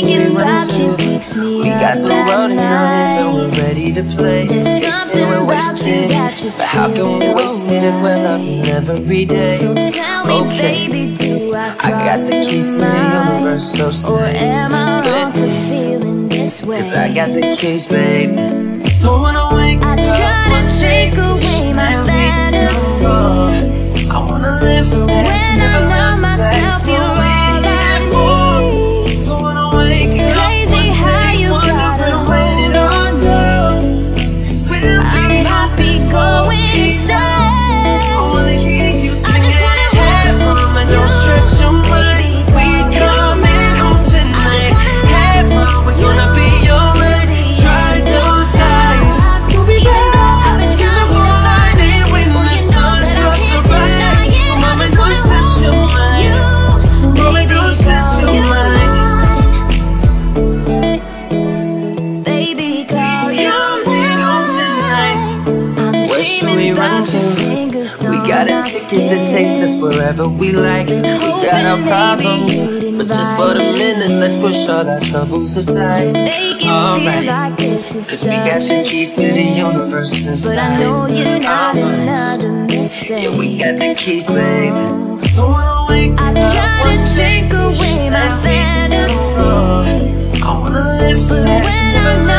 running to. We got the world in our hands and we're ready to play. They say we're wasted, but how can we waste it if we're loving every day? So tell me, Okay. baby, do I I got the keys to the universe, so Or stay am I wrong for with me. feeling this way? Cause I got the keys, babe. Don't wanna wake I up try to day take away a my ticket that takes us wherever we like. We got our problems, but just for the minute, let's push all our troubles aside. Alright. feel like this is Cause we got your keys to the universe inside. But I know you're not Alright. Yeah, we got the keys, babe. Don't wanna wake I try to take away my fantasies. I wanna live But fast, when